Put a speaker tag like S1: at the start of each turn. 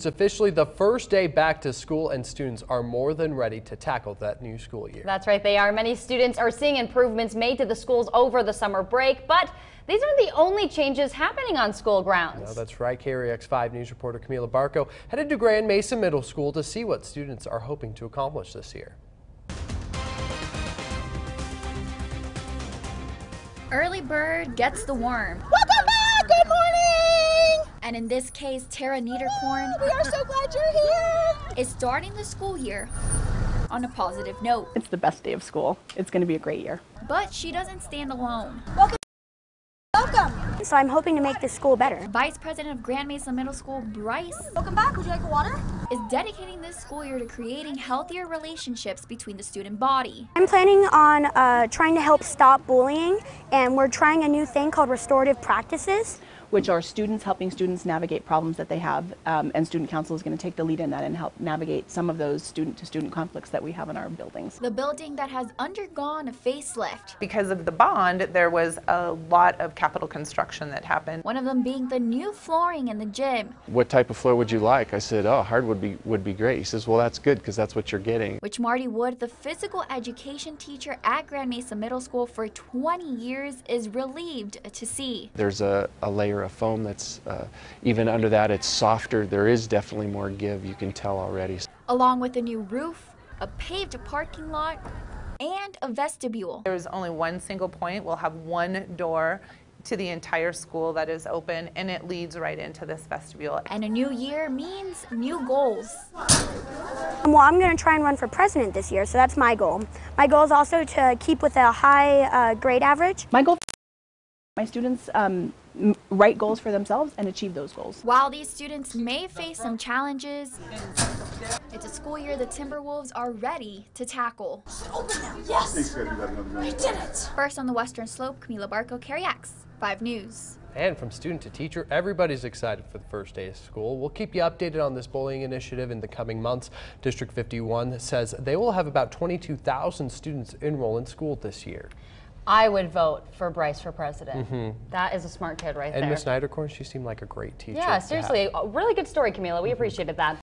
S1: It's officially the first day back to school and students are more than ready to tackle that new school year.
S2: That's right, they are. Many students are seeing improvements made to the schools over the summer break, but these aren't the only changes happening on school grounds.
S1: No, that's right. KREX 5 News reporter Camila Barco headed to Grand Mesa Middle School to see what students are hoping to accomplish this year.
S3: Early bird gets the worm.
S4: Welcome back! Good morning!
S3: And in this case, Tara Niederkorn
S4: We are so glad you're here!
S3: is starting the school year on a positive note.
S5: It's the best day of school. It's going to be a great year.
S3: But she doesn't stand alone.
S4: Welcome. Welcome!
S6: So I'm hoping to make this school better.
S3: Vice President of Grand Mesa Middle School, Bryce,
S4: Welcome back. Would you like a water?
S3: is dedicating this school year to creating healthier relationships between the student body.
S6: I'm planning on uh, trying to help stop bullying, and we're trying a new thing called restorative practices.
S5: Which are students helping students navigate problems that they have. Um, and student council is going to take the lead in that and help navigate some of those student to student conflicts that we have in our buildings.
S3: The building that has undergone a facelift,
S7: Because of the bond, there was a lot of capital construction that happened.
S3: one of them being the new flooring in the gym,
S8: what type of floor would you like? I said, oh, hard would be would be great. He says, well, that's good because that's what you're getting.
S3: which Marty Wood, the physical education teacher at Grand Mesa Middle School for 20 years, is relieved to see.
S8: There's a, a layer of foam that's uh, even under that. It's softer. There is definitely more give. You can tell already.
S3: along with a new roof, a paved parking lot, and a vestibule.
S7: There's only one single point. We'll have one door to the entire school that is open, and it leads right into this vestibule.
S3: And a new year means new goals.
S6: Well, I'm going to try and run for president this year, so that's my goal. My goal is also to keep with a high uh, grade average.
S5: My goal my students um, write goals for themselves and achieve those goals.
S3: While these students may face some challenges, it's a school year the Timberwolves are ready to tackle.
S4: Open now. Yes! We did it!
S3: First on the Western Slope, Camila Barco, KREX, 5 News.
S1: And from student to teacher, everybody's excited for the first day of school. We'll keep you updated on this bullying initiative in the coming months. District 51 says they will have about 22,000 students enroll in school this year.
S2: I would vote for Bryce for president. Mm-hmm. That is a smart kid right
S1: And
S2: there.
S1: Miss Niederkorn, she seemed like a great teacher.
S2: yeah, seriously, really good story, Camila. We mm-hmm. appreciated that.